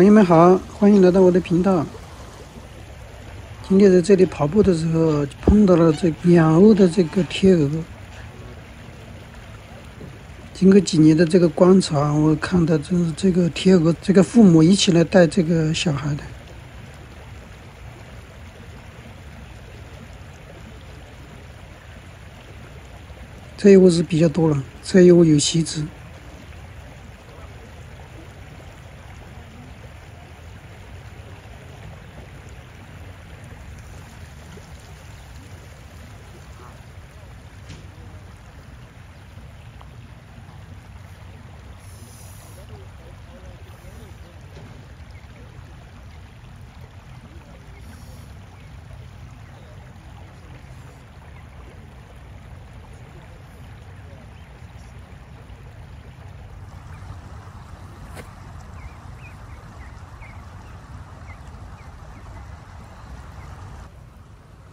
朋友们好，欢迎来到我的频道。今天在这里跑步的时候，碰到了这两鸥的这个天鹅。经过几年的这个观察，我看到这是这个天鹅，这个父母一起来带这个小孩的。这一窝是比较多了，这一窝有七只。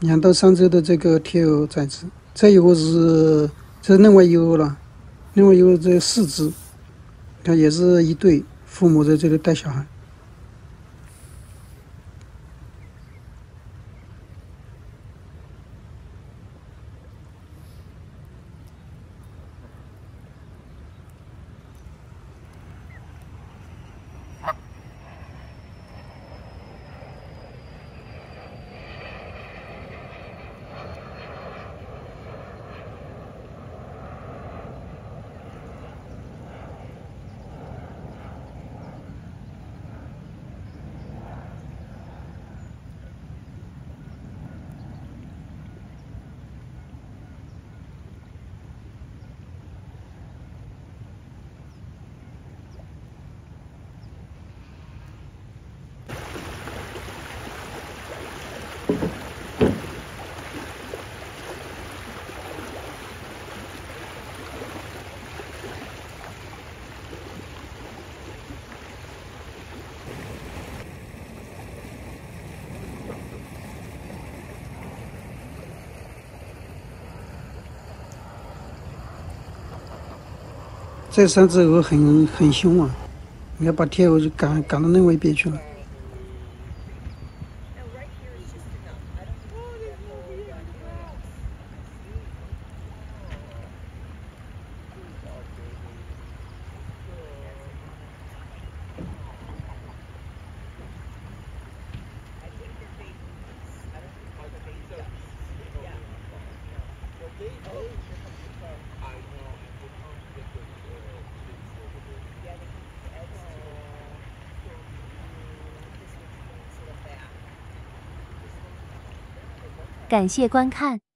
两到三周的这个天鹅崽子，再一个是这是另外一窝了，另外一窝这四只，它也是一对，父母在这里带小孩。这三只鹅很很凶啊！你要把天鹅就赶赶到另外一边去了。感谢观看。